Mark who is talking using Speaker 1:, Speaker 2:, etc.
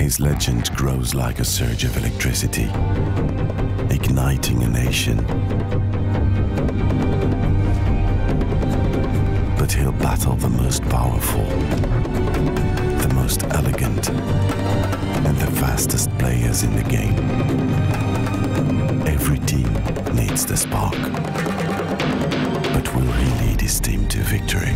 Speaker 1: His legend grows like a surge of electricity, igniting a nation. But he'll battle the most powerful, the most elegant, and the fastest players in the game. Every team needs the spark. But will he lead his team to victory?